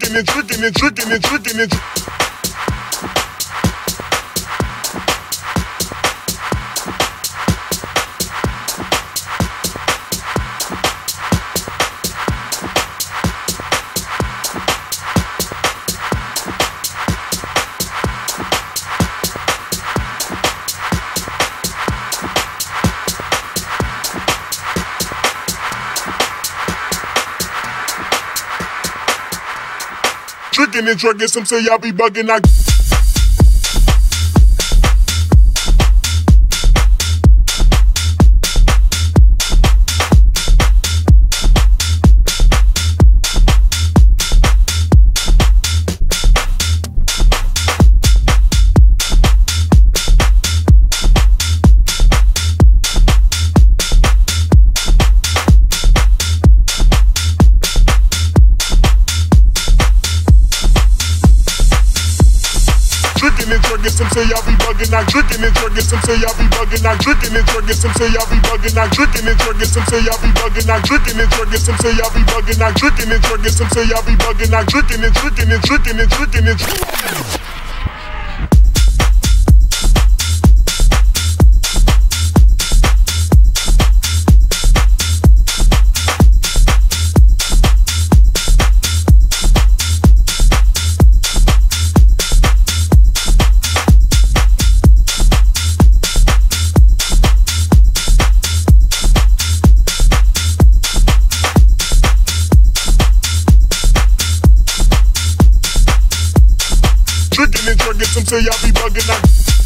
tricking and tricking and tricking and tricking and. And trucking, some say y'all be bugging. I some say I be bugging, not drinking and drugging. Some say I be bugging, not drinking and drugging. Some say I be bugging, not drinking and drugging. Some say I be bugging, not drinking and drugging. Some say I be bugging, not drinking and drugging. Some say I be bugging, not drinking and drinking and drinking and drinking and drinking. listen to y'all be bugging out.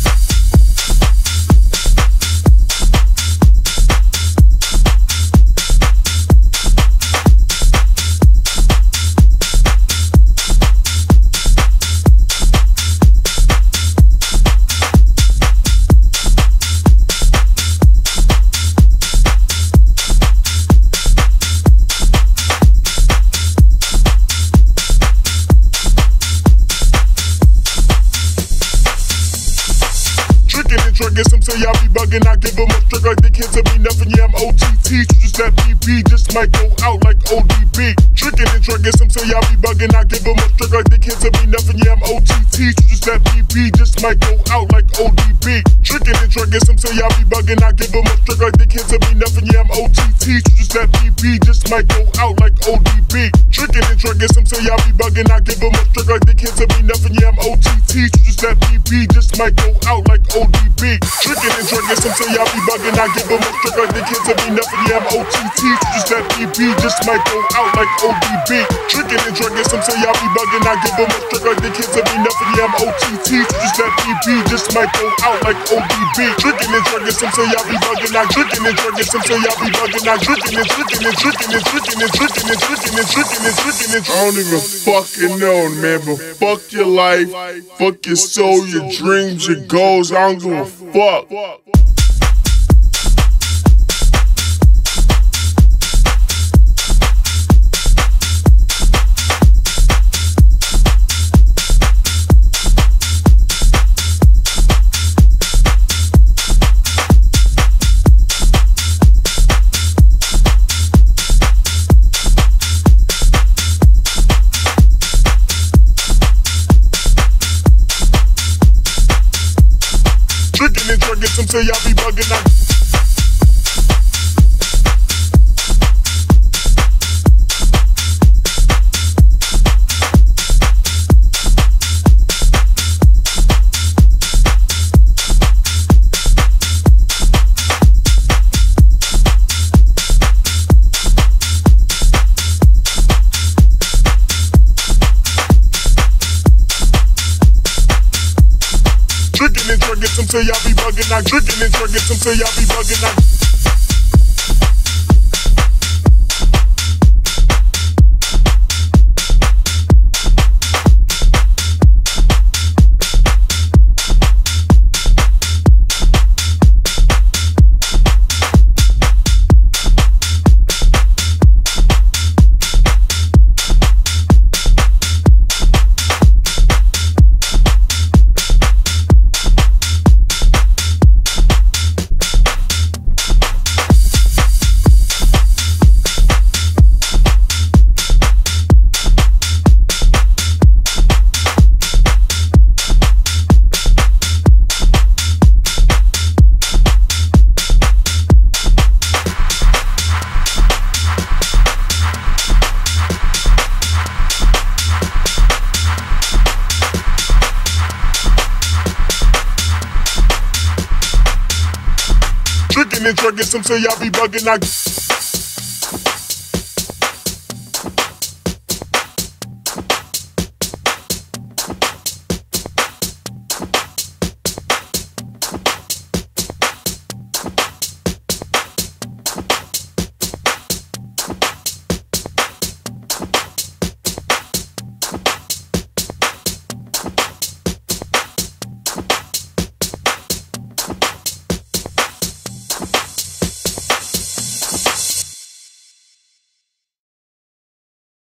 Trucking, some say y'all be bugging. I give them a trick like they can't tell me nothing. Yeah, I'm OTT. So just that BB just might go out like ODB. Tricking and trucking, some say y'all be bugging. I give them a trick like they can't tell me nothing. Yeah, I'm OTT. So just that BB just might go out like ODB. Tricking and trucking, some say y'all be bugging. I give them a trick like they can't tell me nothing. Yeah, I'm OTT. So just that BB just might go out like ODB. Tricking and trucking, some say y'all be bugging. I give them a trick like they can't tell me nothing. Yeah, I'm OTT. So just that BB just might go out like ODB. Tricking and trucking, some say y'all be bugging. I give them a trick like they can't tell nothing. Yeah, I'm OTT. Just that BB just might go out like ODB. Tricking and trucking, some say y'all be bugging. I give them a trick like they can't tell nothing. Yeah, I'm OTT. Just that BB just might go out like ODB. Tricking and trucking, some say y'all be bugging. I tricking and trucking, some say y'all be bugging. I tricking and tricking and tricking and tricking and tricking and tricking and tricking and tricking and I don't even fucking know, man, but fuck your life, fuck your soul, your dreams, your goals. I don't give a fuck. fuck. Say y'all be bugging. I Until y'all be bugging, I drinking and drinking. Until y'all be bugging, I. Tricking and drugging, some y'all be bugging. I